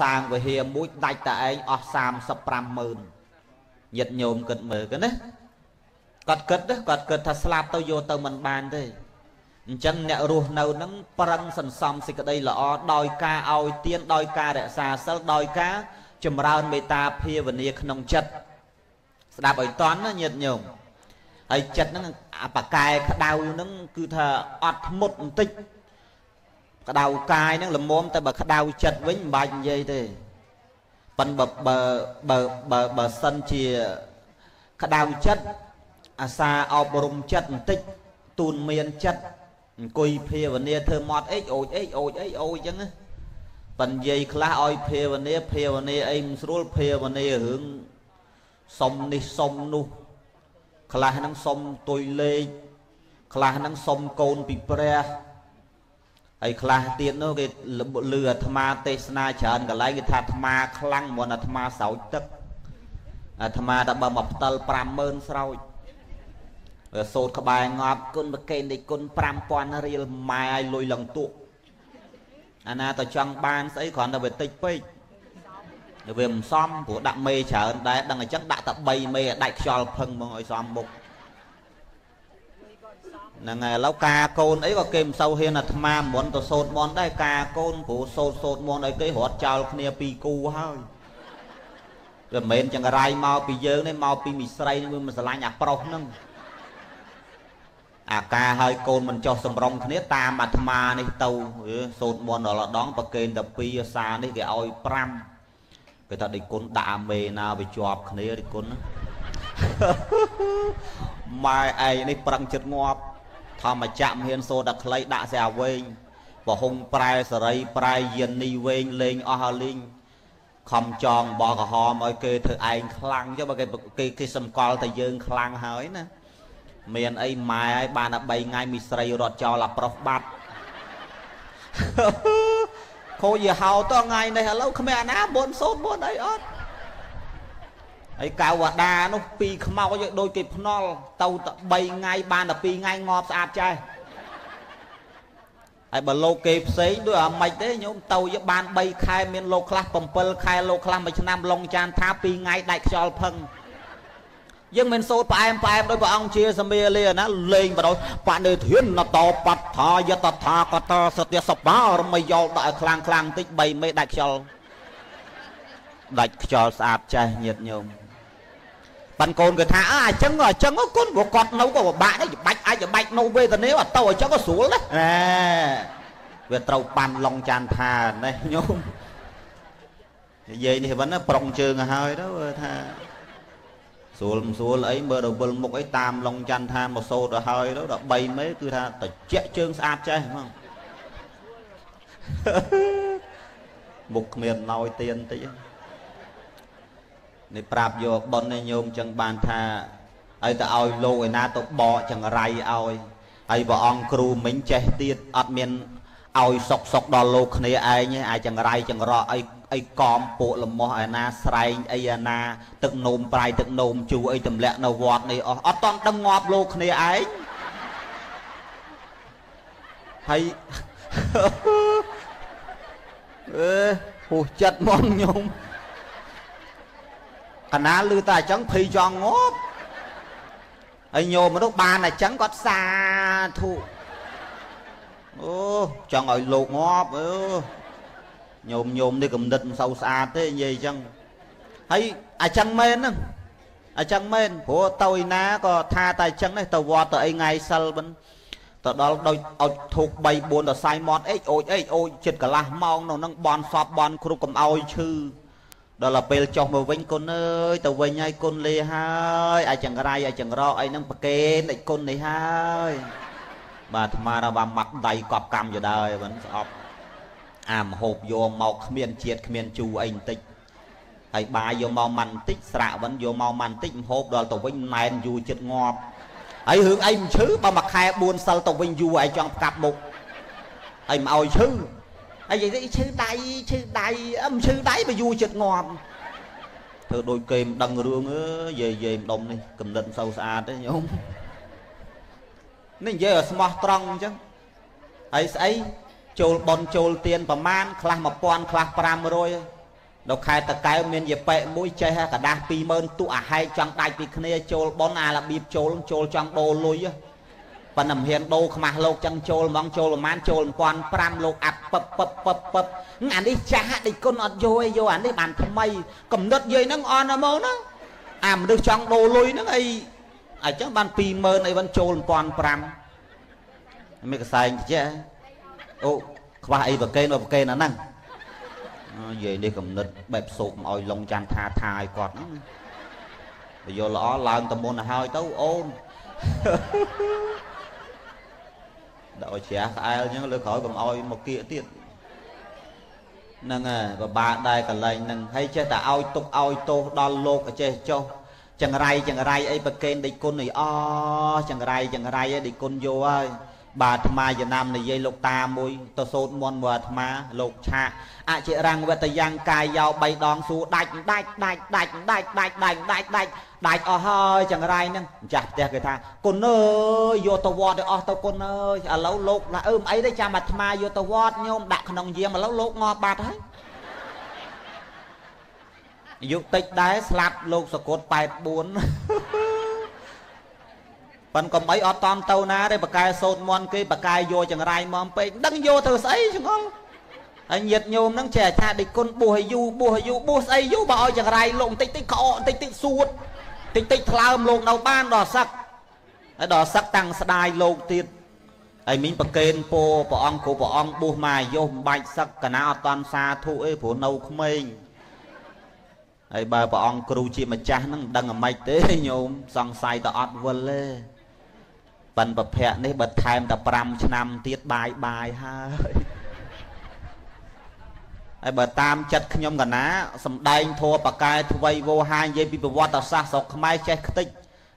សាងវិហារមួយដាច់តែឯងអស់35ម៉ឺនញាតញោមគិតមើលគេណាគាត់គិតណាគាត់គិតថាស្លាប់ទៅយកទៅមិនបានទេអញ្ចឹងអ្នករស់នៅនឹងប្រឹងសន្សំសេចក្តីល្អដោយការឲ្យទានដោយការរក្សាសិលដោយការចម្រើនមេត្តាភាវនាក្នុងចិត្តស្ដាប់ឲ្យតន់ណាញាតិញោមហើយចិត្តហ្នឹងអាបកែក្តៅហ្នឹងគឺថាអត់ធ្មត់បន្តិច ក្តៅកាយហ្នឹងល្មមតែបើក្តៅចិត្តវិញមិនបាច់និយាយទេប៉ិនបើបើបើបើបើសិនជាក្តៅចិត្តអាសាអប់រំចិត្តបន្តិចទូនមានចិត្តអង្គុយភាវនាធ្វើមាត់អេចអូចអេចអូចអេចអូចអញ្ចឹងណាប៉ិននិយាយខ្លះឲ្យភាវនាភាវនាអីមិនស្រួលភាវនារឿងសុំនេះសុំនោះខ្លះហ្នឹងសុំទុយលេខខ្លះហ្នឹងសុំកូនពីព្រះ ហើយខ្លះទៀតនោះគេលឺអាត្មាទេសនាច្រើនកន្លែងគេថាអាត្មាខ្លាំងមិនអាត្មាស្រោចទឹកអាត្មាដល់បើមកផ្តិល50000ស្រោចសូត្រក្បែរងាប់គុណប្រកេននៃគុណ5000រៀលម៉ែឲ្យលុយឡើងទួអាណាទៅចង់បានស្អីគ្រាន់តែវាតិចពេកវាមិនសមព្រោះដាក់មេច្រើនដែរដឹងអញ្ចឹងដាក់តែ3មេដាច់ខ្យល់ផឹងហ្មងឲ្យសមមុខ ហ្នឹងហើយឥឡូវការកូនអីក៏គេមិនសូវហ៊ានអាត្មាមុនទៅសូត្រមន្តដែរការកូនព្រោះសូត្រសូត្រមន្តឲ្យគេរត់ចោលគ្នាពីរគូហើយវាមិនមែនចង្រៃមកពីយើងទេមកពីមីស្រីនឹងវាមិនស្រឡាញ់អាប្រុសហ្នឹងអាការហើយកូនមិនចោះសម្រងគ្នាតាមអាត្មានេះទៅសូត្រមន្តដល់ដងប្រកេនតែ2អាសានេះគេឲ្យ5គេថាដេគុណដាក់អាមេណាវាជាប់គ្នាដេគុណម៉ែឯងនេះប្រឹងចិត្តងាប់ ធម្មចក្រមហ៊ានសូត្រតែខ្លីដាក់ស្អាវែងបហុងប្រែសរីប្រែយានីវែងលេងអស់ហើយលេងខំចងបោះក្រហមឲ្យគេធ្វើឯងខ្លាំងចុះបើគេគេគេសម្គាល់តែយើងខ្លាំងហើយណាមានអីម៉ែឲ្យបានតែ3ថ្ងៃមីស្រីរត់ចោលអាប្រុសបាត់ខូចយហោតថ្ងៃនេះឥឡូវគ្មានអាណាមុនសូត្រមុនអីអត់ ហើយកៅវតានោះពីខ្មោចឲ្យដូចគេភ្នល់ទៅតែ3ថ្ងៃបានតែ2ថ្ងៃងាប់ស្អាតចេះហើយបើលោកគេផ្សេងដូចអាម៉េចទេញោមទៅយបាន3ខែមានលោកខ្លះ7ខែលោកខ្លះមួយឆ្នាំឡុងចានថា2ថ្ងៃដាច់ខ្យល់ផឹងយើងមិនសូត្រផ្អែមផ្អែមដោយព្រះអង្គជាសមាលាណាលេងបដោយបនិធានតបត្ថាយតថាកតសត្យសបាលរមយល់ដាក់ខ្លាំងខ្លាំងតិច3មេដាច់ខ្យល់ដាច់ខ្យល់ស្អាតចេះញាតញោម បានកូនគេថាអើអញ្ចឹងអញ្ចឹងគុណព្រោះគាត់នៅក៏ពិបាកដែរបាច់អាចបាច់នៅវេទនាអត់ទៅអញ្ចឹងក៏ស្រួលដែរណែវាត្រូវប៉ាន់ឡុងចាន់ថានេះញោមនិយាយនេះវិញប្រុងជើងឲ្យហើយទៅថាស្រួលមិនស្រួលអីមើលដល់វិលមុខអីតាមឡុងច័ន្ទថាមកសូត្រទៅហើយទៅដល់3មេគឺថាតិចជើងស្អាតចេះហ្មងមុខគ្មានណយទៀនតិចនេះ ប្រាប់យកប៉ុននេះញោមចឹងបានថាហើយទៅឲ្យលោកឯណាទៅបកចង្រៃឲ្យហើយព្រះអង្គគ្រូមិញចេះទៀតអត់មានឲ្យសុកសុកដល់លោកគ្នាឯងអាចចង្រៃចង្រក់អីអីកំពួកលមាស់ឯណាស្រែងអីឯណា ទឹកនោមប្រៃទឹកនោមជូអីទម្លាក់នៅវត្តនេះអស់អត់តន់ដឹងងាប់លោកគ្នាឯងហើយអឺហួសចិត្តមកញោម កណាលឺតែអញ្ចឹងភ័យចង់ងាប់ហើយញោមមនុស្សបានអញ្ចឹងគាត់សាធុអូចង់ឲ្យលោកងាប់អឺញោមញោមនេះកំណត់មិនសូវស្អាតទេនិយាយអញ្ចឹងហើយអាចឹងមែនហ្នឹងអាចឹងមែនព្រោះទៅឯណាក៏ថាតែអញ្ចឹងនេះទៅវត្តទៅអីថ្ងៃសិលមិនទៅដល់ដូចអុចធូក3 4ទៅសាយមាត់អេចអូចអេចអូចចិត្តកន្លះម៉ោងនៅនឹងបនសពបនគ្រប់កំអោយឈឺ ដល់ទៅពេលចុះមកវិញគុណអើយទៅវិញហើយគុណលេហើយអាចចង្រៃអាចចង្រកអីហ្នឹងប្រកេនឯគុណនេះហើយបាទអាត្មាដល់បានម៉ាត់ដៃកប់កម្មយដើមិនស្អប់អាមហូបយកមកគ្មានជាតិគ្មានជូរអីបន្តិចហើយបាយយកមកមិនបន្តិចស្រាក់វិញយកមកមិនបន្តិចមហូបដល់ទៅវិញណែនយូរចិត្តងាប់ហើយរឿងអីមិនឈឺបើមួយខែ4សិលទៅវិញយូរឯងចង់ផ្កាប់មុខហើយមិនឲ្យឈឺ អីនិយាយឈឺដៃឈឺដៃអឹមឈឺដៃបើយូរចិត្តងាប់ធ្វើដូចគេមិនដឹងរឿងអើយយាយយាយម្ដុំនេះកំណត់មិនសូវស្អាតទេញោមនេះនិយាយឲ្យស្មោះត្រង់អញ្ចឹងហើយស្អីចូលបនចូលទៀនប្រមាណខ្លះ1000ខ្លះ500នៅខេត្តតកែវមានយប៉ែមួយចេះកដាស់20000ទូអាហែកចង់ដាច់ពីគ្នាចូលបនអារបៀបចូលចូលចង់ដូរលុយ ប៉ុន្តែមិនហ៊ានដូរខ្មាស់លោកចឹងចូលហ្មងចូលប្រមាណចូល1500លោកអាប់ពឹបពឹបពឹបពឹបអានេះចាស់ដេចគុណអត់យកឯយកអានេះបានថ្មីកំណត់យាយហ្នឹងអន់ហ្មងណាអាមនុស្សចង់ដូរលុយហ្នឹងអីអញ្ចឹងបាន20000អីបានចូល1500មានកសែងចេះអូខ្វះអីប្រកេនប្រកេនអាហ្នឹងនិយាយនេះកំណត់បែបសោកមកឲ្យលងច័ន្ទថាថាឲ្យគាត់ហ្នឹងបើយកល្អឡើងតមុនទៅហើយទៅអូន ដាក់ឲ្យជ្រះក្អែលអញ្ចឹងលើក្រោយកុំឲ្យមកគៀកទៀតហ្នឹងហើយពិបាកដែរកន្លែងហ្នឹងហើយចេះតែឲ្យទុកឲ្យទោសដល់លោកចេះចុះចង្រៃចង្រៃអីប្រកេនដេចគុណអីអចង្រៃចង្រៃអីដេចគុណយកហើយ បាទអាត្មាយណាំនិយាយលោកតាមួយទៅសូត្រមន្តមកអាត្មាលោកឆាកអចិរង្វតយ៉ាងកាយយោ3ដងសួរដាច់ដាច់ដាច់ដាច់ដាច់ដាច់ដាច់ដាច់ដាច់ដាច់អស់ហើយចង្រៃហ្នឹងម្ចាស់ផ្ទះគេថាគុណអើយយកទៅវត្តឲ្យអស់ទៅគុណអើយឥឡូវលោកថាអឺមិនអីទេចាំអាត្មាយកទៅវត្តញោមដាក់ក្នុងយាមឥឡូវលោកងាប់បាត់ហើយយុតិចដែរស្លាប់លោកសកុត84 ប៉ិនកុំអីអត់តន់ទៅណាទេបកែសោតមន់គេបកែយកចង្រៃមកពេកដឹងយកទៅស្អីចង្អល់ហើយញាតញោមហ្នឹងចេះថាដេចគុណបួសឲ្យយូរបួសឲ្យយូរបួសស្អីយូរបើឲ្យចង្រៃលោកបន្តិចតិចក្អកបន្តិចតិចសួតតិចតិចថ្លើមលោកនៅបានដល់សឹកហើយដល់សឹកតាំងស្ដាយលោកទៀតហើយមីងប្រកេនពោព្រះអង្គគ្រូព្រះអង្គបួសមកអាយុមិនបាច់សឹកកណាអត់តន់សាធុអីព្រោះនៅក្មេងហើយបើព្រះអង្គគ្រូជាម្ចាស់ហ្នឹងមិនដឹងអាម៉េចទេញោមសង្ស័យតអត់វិលទេ ប៉ិនប្រភពនេះបើថែមតែ5ឆ្នាំទៀតបាយបាយហើយហើយបើតាមចិត្តខ្ញុំកណាសំដែងធัวបកែទ្វៃវោហានិយាយពីប្រវត្តិសាស្ត្រស្រុកខ្មែរចេះខ្ទេច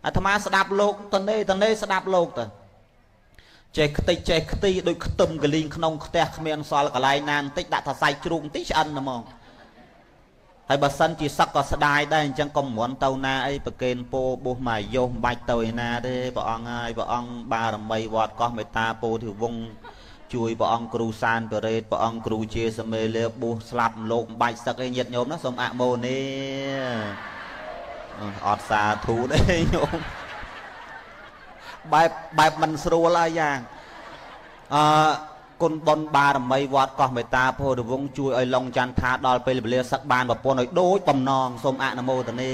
អាត្មាស្ដាប់លោកតនេតនេស្ដាប់លោកទៅចេះខ្ទេចចេះខ្ទីដូចខ្ទឹមកលីងក្នុងផ្ទះគ្មានសល់កន្លែងណាបន្តិចដាក់ថាសាច់ជ្រូកបន្តិចឆ្អិនហ្មង ហើយបើសិនជាសឹកក៏ស្ដាយដែរអញ្ចឹងកុំរន់ទៅណាអីប្រកេនពោបុះមកយោមិនបាច់ទៅឯណាទេព្រះអង្គហើយព្រះអង្គបារមីវត្តកោះមេត្តាពោធិវង្សជួយព្រះអង្គគ្រូសានបរេតព្រះអង្គគ្រូជាសមេលាបុះស្លាប់លោកមិនបាច់សឹកឯញាតញោមណាសូមអមោនីអត់សាធុទេញោមបែបបែបមិនស្រួលហើយយ៉ាងអឺ គុណបុណ្យបារមីវត្តកោះមេត្តាពោធិវង្សជួយឲ្យឡុងច័ន្ទថាដល់ពេលវេលាសឹកបានប្រពន្ធឲ្យដូចបំណងសូមអនុមោទនា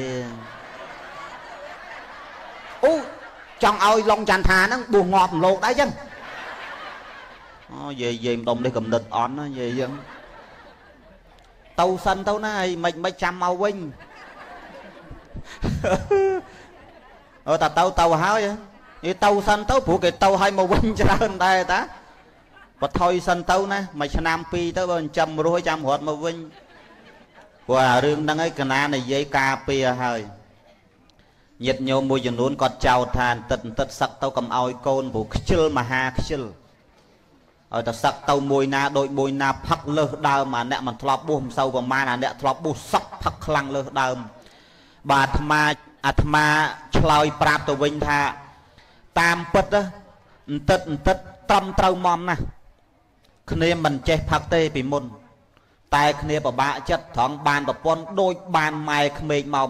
អូចង់ឲ្យឡុងច័ន្ទថាហ្នឹងបួសងាប់រំលោកដែរចឹងអូយាយយាយម្ដុំនេះកំណត់អន់ណាយាយចឹងទៅសិនទៅណាហើយមិនមិនចាំមកវិញអូតាទៅទៅហើយនិយាយទៅសិនទៅព្រោះគេទៅឲ្យមកវិញច្រើនដែរតា បថុយសិនទៅណាមួយឆ្នាំពីរទៅបើចិញ្ចឹមរស់ចាំរត់មកវិញព្រោះអារឿងហ្នឹងឯងកណានិយាយការពារហើយញាតញោមមួយចំនួនគាត់ចោទថាបន្តិចបន្តិចសឹកទៅកំឲ្យកូនព្រោះខ្ជិលមហាខ្ជិលឲ្យតែសឹកទៅមួយណាដូចមួយណាផឹកលើសដើមអាអ្នកមិនធ្លាប់បួសមិនសូវប្រមាណអាអ្នកធ្លាប់បួសសឹកផឹកខ្លាំងលើសដើមបាទអាត្មាអាត្មាឆ្លើយប្រាប់ទៅវិញថាតាមពិតបន្តិចបន្តិចត្រឹមត្រូវមមណាស់ គ្នាមិនចេះផឹកទេពីមុន តែគ្នាពិបាកចិត្តត្រង់បានប្រពន្ធដូចបានម៉ែក្មេកមក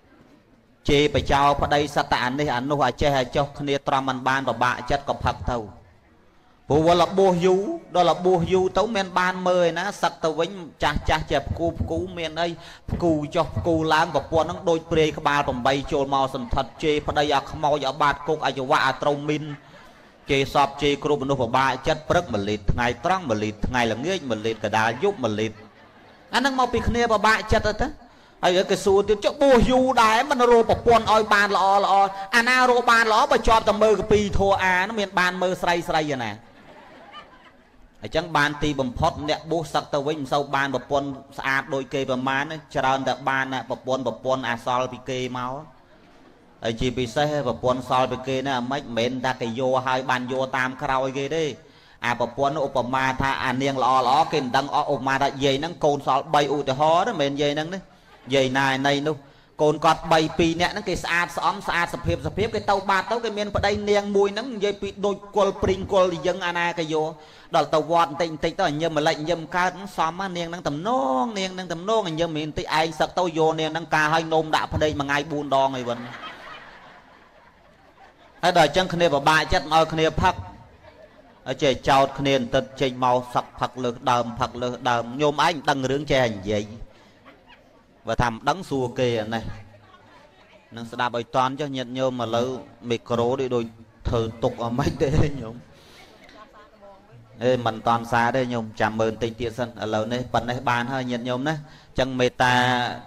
20ជេរបចោប្តីសតអានេះអានោះអាចេះអាចុះគ្នាត្រង់មិនបានពិបាកចិត្តក៏ផឹកទៅព្រោះវល់បួសយូរដល់បួសយូរទៅមានបានមើលឯណាសឹកទៅវិញចាស់ចាស់ជាផ្គូផ្គូមានអីផ្គូចុះផ្គូឡើងប្រពន្ធនឹងដូចព្រាយក្បាល8ចូលមកសន្ធិដ្ឋជេរប្តីអាខ្មោចអាបាតគុកអាយវៈអាត្រូវមីន ជេរសពជេរគ្រប់មនុស្សពិបាកចិត្តព្រឹកមលិតថ្ងៃត្រង់មលិតថ្ងៃល្ងាចមលិតកដាលយប់មលិតអានឹងមកពីគ្នាពិបាកចិត្តទៅហើយគេសួរទៀតចុះបួសយូរដែរមិនរោប្រពន្ធឲ្យបានល្អល្អអាណារោបានល្អបើជាប់តែមើលកពីធัวអានោះមានបានមើលស្រីស្រីណាអញ្ចឹងបានទីបំផុតអ្នកបួសសឹកទៅវិញមិនសូវបានប្រពន្ធស្អាតដូចគេប្រមាណច្រើនតែបានប្រពន្ធប្រពន្ធអាសល់ពីគេមក ហើយជាពិសេសប្រពន្ធសល់ពីគេណាអាម៉េចមិនមែនថាគេយកឲ្យបានយកតាមក្រោយគេទេអាប្រពន្ធឧបមាថាអានាងល្អល្អគេមិនដឹងអឧបមាថាយាយហ្នឹងកូនសល់3ឧទាហរណ៍មិនមែនយាយហ្នឹងទេយាយណាឯណីនោះកូនគាត់3 2នាក់ហ្នឹងគេស្អាតស្អំស្អាតសភាពសភាពគេទៅបាតទៅគេមានប្តីនាងមួយហ្នឹងនិយាយពីដូចគល់ព្រីងគល់យើងអាណាក៏យកដល់ទៅវត្តបន្តិចបន្តិចទៅញឹមម្លេចញឹមកើតសមនាងហ្នឹងតំណងនាងហ្នឹងតំណងញឹមមានបន្តិចឯងសឹកទៅយកនាងហ្នឹងការឲ្យនោមដាក់ភ្នែកមួយថ្ងៃ4ដងអីវិញ ហើយដល់អញ្ចឹងគ្នាពិបាកចិត្តមកឲ្យគ្នាផឹកហើយចេះចោតគ្នាបន្តិចចេញមកសឹកផឹកលើសដើមផឹកលើសដើមញោមឯងដឹងរឿងចេះនិយាយបើថាមិនដឹងសួរគេអានេះនឹងស្ដាប់ឲ្យតន់ចុះញាតញោមឥឡូវមីក្រូដូចដូចធ្វើទុកអមិនទេញោមអេមិនតន់សារទេញោមចាំមើលបន្តិចទៀតសិនឥឡូវនេះប៉ុណ្ណេះបានហើយញាតញោមណា ចឹងមេត្តា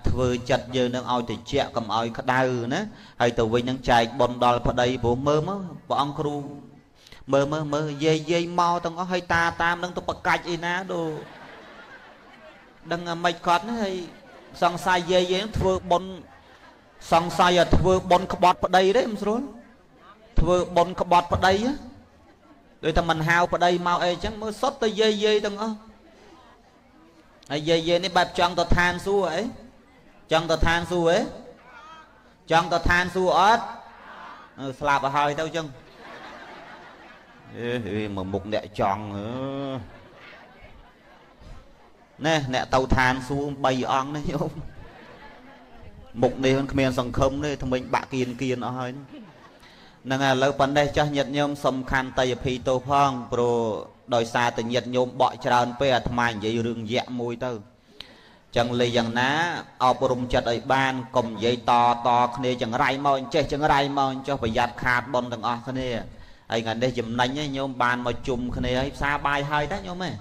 ធ្វើចិត្តយើងនឹងឲ្យតិចកុំឲ្យក្តៅណាហើយទៅវិញនឹងចែកបុណ្យដល់ប្តីព្រោះមើលមកព្រះអង្គគ្រូមើលមើលមើលយាយយាយមកទាំងអស់ហើយតាតាមនឹងទៅបកាច់អីណាដូដឹងមិនគាត់ណាហើយសង្ស័យយាយយើងធ្វើបុណ្យសង្ស័យឲ្យធ្វើបុណ្យក្បត់ប្តីទេមិនស្រួលធ្វើបុណ្យក្បត់ប្តីដូចតែមិនហៅប្តីមកអីចឹងមើលសុទ្ធទៅយាយយាយទាំងអស់ ហើយយាយយាយនេះបែបចង់ទៅឋានសួគ៌អីចង់ទៅឋានសួគ៌អីចង់ទៅឋានសួគ៌អត់ស្លាប់ទៅហើយទៅចឹងអេមើលមុខអ្នកចង់អឺណែអ្នកទៅឋានសួគ៌3អង្គនេះយោមុខនេះមិនគ្មានសង្ឃឹមទេថ្មិញបាក់គៀនគៀនអស់ហើយហ្នឹងហើយឥឡូវប៉ុណ្ណេះចាស់ញាតញោមសំខាន់តៃអភីទោផងព្រោះដោយសារតែញាតញោមបក់ច្រើនពេកអាត្មានិយាយរឿងយៈមួយទៅចឹងលេយ៉ាងណាអប់រំចិត្តឲ្យបានកុំនិយាយតតគ្នាចង្រៃមកចេះចង្រៃមកចុះប្រយ័ត្នខាតប៉ុនទាំងអស់គ្នាហើយថ្ងៃនេះចំណេញញោមបានមកជុំគ្នាហើយផ្សារបាយហើយតាញោមហ៎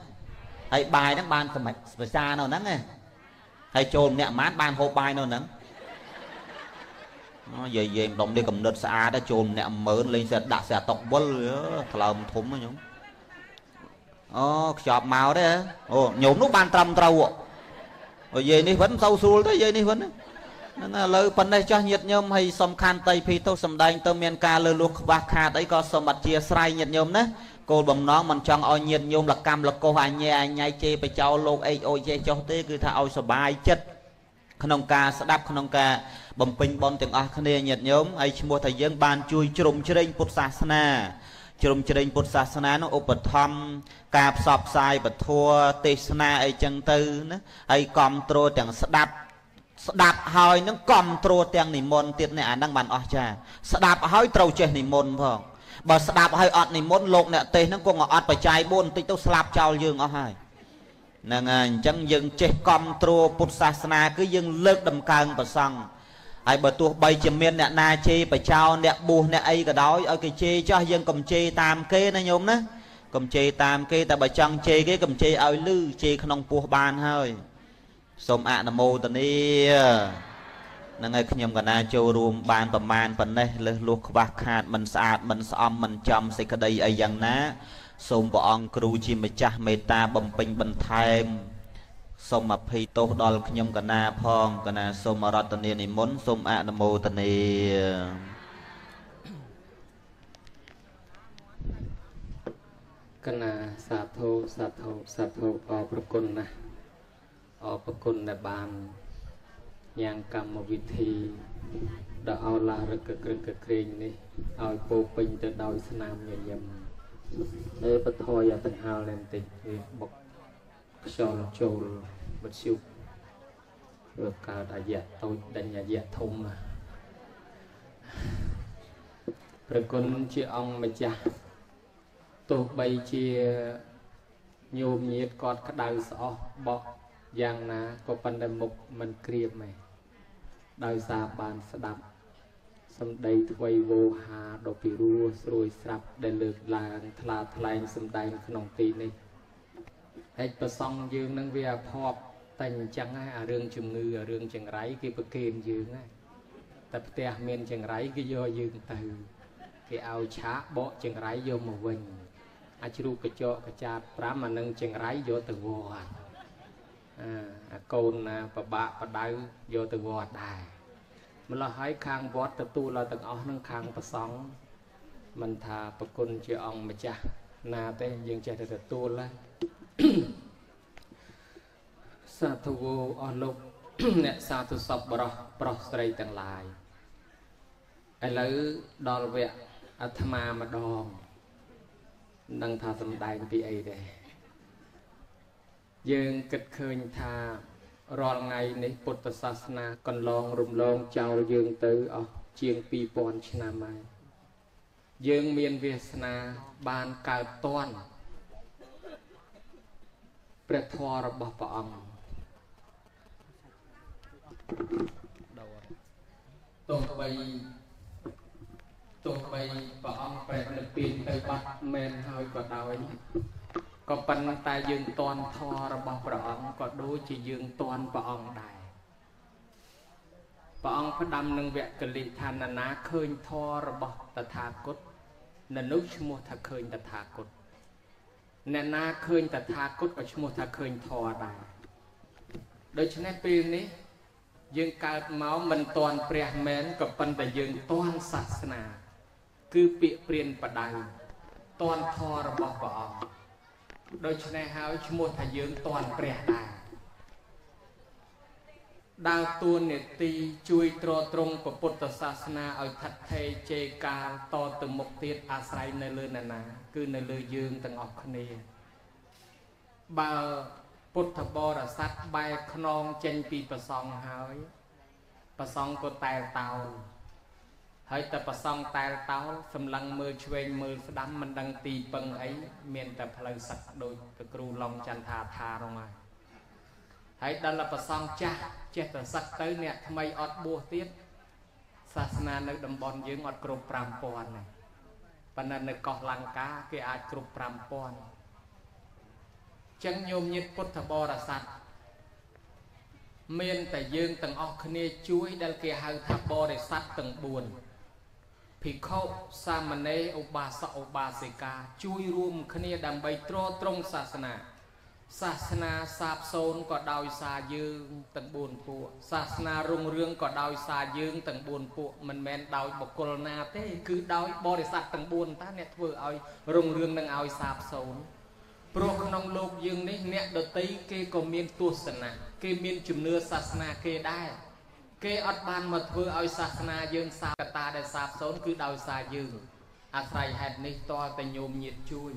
ហើយបាយហ្នឹងបានសម្រាប់ភាសានៅហ្នឹងហ៎ហើយចូលម្នាក់ប៉ុន្មានបានហូបបាយនៅហ្នឹង និយាយយាយម្ដុំនេះកំណត់ស្អាតចូលម្នាក់ម៉ឺនលេងសេះដាក់សេះតុកវលថ្លើមធំញោមអូខ្ចប់មកទេអូញោមនោះបានត្រឹមត្រូវអូយាយនេះវិញទៅស្រួលទេយាយនេះវិញហ្នឹងឥឡូវប៉ុណ្ណេះចាស់ញាតញោមហើយសំខាន់តៃភីទៅសំដែងទៅមានការលើលួសខ្វះខាតអីក៏សូមអធិស្ឋានញាតញោមណាគោលបំណងមិនចង់ឲ្យញាតញោមលកម្មលកោសអញ្ញែអញ្ញៃជេរបចោលោកអេកអូចេះចុះទេគឺថាឲ្យសុបាយចិត្ត ក្នុងការស្ដាប់ក្នុងការបំពេញបន់ទាំងអស់គ្នាញាតិញោមហើយឈ្មោះថាយើងបានជួយជ្រោមជ្រែងពុទ្ធសាសនាជ្រោមជ្រែងពុទ្ធសាសនានោះឧបត្ថម្ភការផ្សព្វផ្សាយពធទេសនាអីចឹងទៅណាហើយគ្រប់គ្រងទាំងស្ដាប់ស្ដាប់ហើយនឹងគ្រប់គ្រងទាំងនិមន្តទៀតនេះអាហ្នឹងបានអស់ចាស្ដាប់ហើយត្រូវចេះនិមន្តផងបើស្ដាប់ហើយអត់និមន្តលោកអ្នកទេសហ្នឹងគង់អត់បច្ច័យ4បន្តិចទៅស្លាប់ចោលយើងអស់ហើយ ហ្នឹងហើយអញ្ចឹងយើងចេះគ្រប់គ្រងពុទ្ធសាសនា គឺយើងលើកដំកើងប្រសង់ហើយបើទោះបីជាមានអ្នកណាជេរបចោអ្នកបួសអ្នកអីក៏ដោយឲ្យគេជេរចោះយើងកុំជេរតាមគេណាញោមណាកុំជេរតាមគេតែបើចង់ជេរគេកុំជេរឲ្យលឺជេរក្នុងពោះបានហើយសូមអនុមោទនានឹងឲ្យខ្ញុំកណាចូលរួមបានប្រមាណប៉ុណ្ណេះលើសលួសខ្វះខាតមិនស្អាតមិនស្អំមិនចំសេចក្តីអីយ៉ាងណា សូមព្រះអង្គគ្រូជាម្ចាស់មេត្តាបំពេញបន្ថែមសូមអភ័យទោសដល់ខ្ញុំកណាផងកណាសូមរតនានិមន្តសូមអនុមោទនាកណាសាធុសាធុសាធុអរប្រគុណណាស់អរប្រគុណដែលបានញ៉ាំងកម្មវិធីដ៏អឡារឹកក្រឹកក្រែងនេះឲ្យពោពេញទៅដោយស្នាមញញឹម អេបថយអទាំងហាលតែបន្តិចវាបុកខ្យល់ចូលមធ្យុវាកើតអាយៈតូចដេញអាយៈធំប្រគុណជាអង្គម្ចាស់ទោះបីជាញោមញាតគាត់ក្តៅស្អោះបោះយ៉ាងណាក៏ប៉ុន្តែមុខមិនក្រៀមទេដោយសារបានស្ដាប់ សម្ដីថ្វីវោហាដ៏ពិរោះស្រួយស្រាប់ដែលលើកឡើងថ្លាថ្លែងសម្ដែងក្នុងទីនេះហើយប្រសង់យើងនឹងវាអភ័ព្វតែអញ្ចឹងហើយអារឿងជំងឺអារឿងចង្រៃគេប្រគេនយើងហើយតែផ្ទះមានចង្រៃគេយកយើងទៅគេឲ្យឆាកបកចង្រៃយកមកវិញអាជ្រូកកញ្ចក់កចាត5អានឹងចង្រៃយកទៅវត្តអាអាកូនណាប្របាក់បដៅយកទៅវត្តដែរ ម្ល៉េះហើយខាងវត្តទទួលឲ្យទាំងអស់នឹងខាងប្រសង់មិនថាប្រគុណជាអង្គម្ចាស់ណាទេយើងចេះតែទទួលណាសាធុវអស់លោកអ្នកសាធុសពបរោះប្រុសស្រីទាំងឡាយឥឡូវដល់វគ្គអាត្មាម្ដងនឹងថាសំដែងពីអីដែរយើងគិតឃើញថា រាល់ថ្ងៃនេះពុទ្ធសាសនាកន្លងរំលងចោលយើងទៅអស់ជាង2000ឆ្នាំហើយយើងមានវាសនាបានកើតតន់ព្រះធម៌របស់ព្រះអង្គទោះបីទោះបីព្រះអង្គព្រះនិព្វានទៅបាត់មែនហើយក៏ដោយ ក៏ប៉ុន្តែយើងតន់ធម៌របស់ព្រះអង្គក៏ដូចជាយើងតន់ព្រះអង្គដែរព្រះអង្គផ្ដាំនឹងវគ្គលិឋានណាឃើញធម៌របស់តថាគតនៅនោះឈ្មោះថាឃើញតថាគតអ្នកណាឃើញតថាគតក៏ឈ្មោះថាឃើញធម៌ដែរដូច្នេះពេលនេះយើងកើតមកមិនទាន់ព្រះមែនក៏ប៉ុន្តែយើងទាន់សាសនា គឺពាក្យព្រានបដៅទាន់ធម៌របស់ព្រះអង្គ ដូច្នេះហើយឈ្មោះថាយើងទាន់ព្រះដែរដើរតួនាទីជួយទ្រទ្រង់ពុទ្ធសាសនាឲ្យថិតថេរជេរកាលតទៅមុខទៀតអាស្រ័យនៅលើណានាគឺនៅលើយើងទាំងអស់គ្នាបើពុទ្ធបរិស័ទបែកខ្នងចេញពីប្រសងហើយប្រសងក៏តែលតោល ហើយតែប្រសងតែលតោលសម្លឹងមើលឆ្វេងមើលស្ដាំមិនដឹងទីពឹងអីមានតែផ្លូវសឹកដូចព្រះគ្រូឡុងចន្ទថាថារងហើយហើយដល់ប្រសងចាស់ចេះតែសឹកទៅអ្នកថ្មីអត់បួសទៀតសាសនានៅតំបន់យើងអត់គ្រប់5000ទេប៉ុន្តែនៅកោះលង្កាគេអាចគ្រប់5000ចឹងញោមញាតពុទ្ធបរិស័ទមានតែយើងទាំងអស់គ្នាជួយដែលគេហៅថាបរិស័ទទាំង4 ភិក្ខុសាមណេរឧបាសកឧបាសិកា ជួយរួមគ្នាដើម្បីទ្រទ្រង់សាសនាសាសនាសាបសូន្យក៏ដោយសារយើងទាំង4ពួកសាសនារុងរឿងក៏ដោយសារយើងទាំង4ពួកមិនមែនដោយបុគ្គលណាទេគឺដោយបរិស័ទទាំង4តាអ្នកធ្វើឲ្យរុងរឿងនឹងឲ្យសាបសូន្យព្រោះក្នុងលោកយើងនេះអ្នកដតីគេក៏មានទស្សនៈគេមានជំនឿសាសនាគេដែរ គេអត់បានមកធ្វើឲ្យសាសនាយើងសាបកតាដែលសាបសូន្យគឺដោយសារយើងអាស្រ័យហេតុនេះតតែញោមញាតជួយ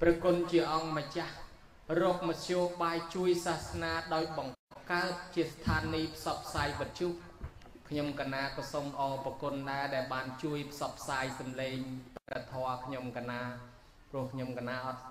ព្រះគុណជាអង្គម្ចាស់រកមធ្យោបាយជួយសាសនាដោយបង្កើតជាស្ថានីយ៍ផ្សព្វផ្សាយវិទ្យុខ្ញុំកណាក៏សូមអរគុណដែរដែលបានជួយផ្សព្វផ្សាយសម្លេងព្រះធម៌ខ្ញុំកណាព្រោះខ្ញុំកណាអត់